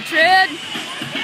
go,